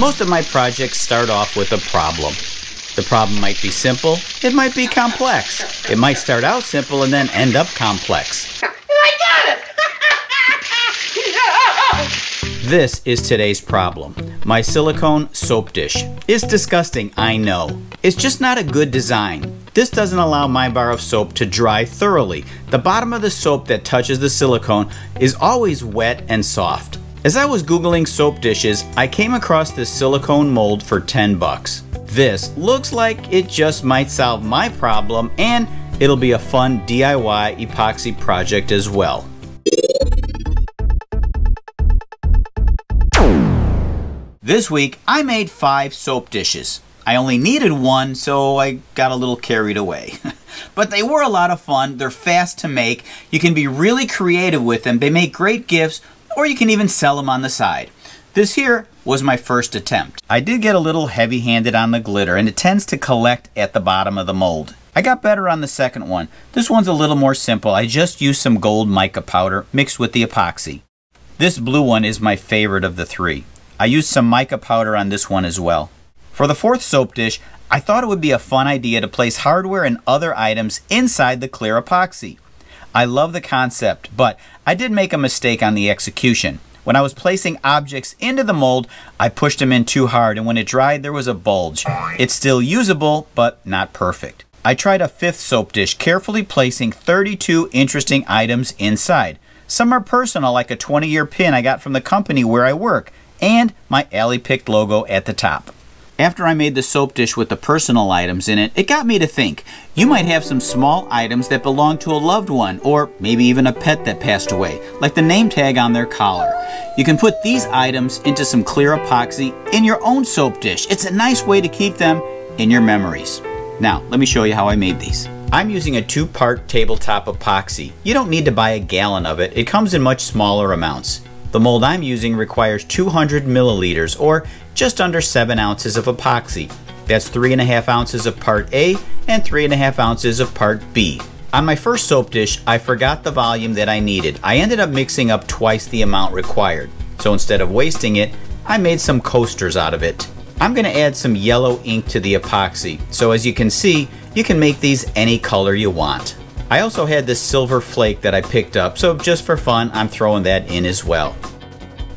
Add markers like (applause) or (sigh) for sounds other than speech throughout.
Most of my projects start off with a problem. The problem might be simple, it might be complex. It might start out simple and then end up complex. I got it! (laughs) (laughs) This is today's problem. My silicone soap dish. It's disgusting, I know. It's just not a good design. This doesn't allow my bar of soap to dry thoroughly. The bottom of the soap that touches the silicone is always wet and soft. As I was googling soap dishes, I came across this silicone mold for 10 bucks. This looks like it just might solve my problem and it'll be a fun DIY epoxy project as well. This week I made 5 soap dishes. I only needed one, so I got a little carried away. (laughs) but they were a lot of fun. They're fast to make. You can be really creative with them. They make great gifts or you can even sell them on the side. This here was my first attempt. I did get a little heavy handed on the glitter and it tends to collect at the bottom of the mold. I got better on the second one. This one's a little more simple. I just used some gold mica powder mixed with the epoxy. This blue one is my favorite of the three. I used some mica powder on this one as well. For the fourth soap dish, I thought it would be a fun idea to place hardware and other items inside the clear epoxy. I love the concept, but I did make a mistake on the execution. When I was placing objects into the mold, I pushed them in too hard and when it dried there was a bulge. It's still usable, but not perfect. I tried a fifth soap dish, carefully placing 32 interesting items inside. Some are personal, like a 20 year pin I got from the company where I work, and my Alley Picked logo at the top. After I made the soap dish with the personal items in it, it got me to think. You might have some small items that belong to a loved one, or maybe even a pet that passed away, like the name tag on their collar. You can put these items into some clear epoxy in your own soap dish. It's a nice way to keep them in your memories. Now, let me show you how I made these. I'm using a two-part tabletop epoxy. You don't need to buy a gallon of it. It comes in much smaller amounts. The mold I'm using requires 200 milliliters or just under 7 ounces of epoxy. That's 3.5 ounces of part A and 3.5 ounces of part B. On my first soap dish, I forgot the volume that I needed. I ended up mixing up twice the amount required. So instead of wasting it, I made some coasters out of it. I'm going to add some yellow ink to the epoxy. So as you can see, you can make these any color you want. I also had this silver flake that I picked up, so just for fun, I'm throwing that in as well.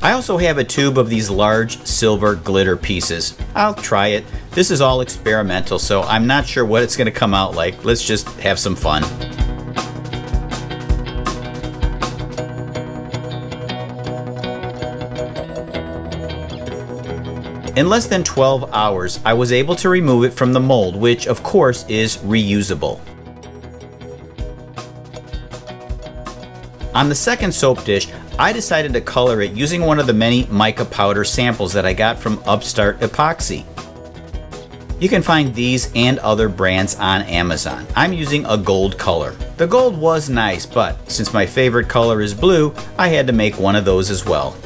I also have a tube of these large silver glitter pieces. I'll try it. This is all experimental, so I'm not sure what it's going to come out like. Let's just have some fun. In less than 12 hours, I was able to remove it from the mold, which of course is reusable. On the second soap dish, I decided to color it using one of the many mica powder samples that I got from Upstart Epoxy. You can find these and other brands on Amazon. I'm using a gold color. The gold was nice, but since my favorite color is blue, I had to make one of those as well.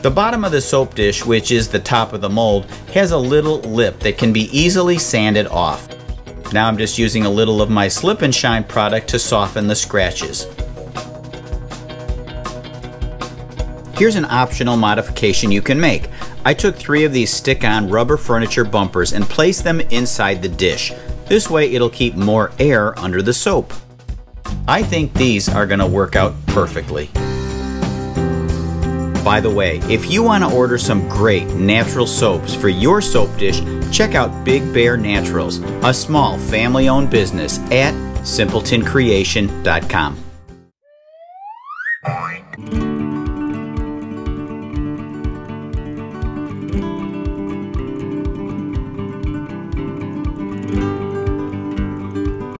The bottom of the soap dish, which is the top of the mold, has a little lip that can be easily sanded off. Now I'm just using a little of my Slip and Shine product to soften the scratches. Here's an optional modification you can make. I took three of these stick-on rubber furniture bumpers and placed them inside the dish. This way it'll keep more air under the soap. I think these are going to work out perfectly. By the way, if you want to order some great natural soaps for your soap dish, check out Big Bear Naturals, a small family owned business at simpletoncreation.com.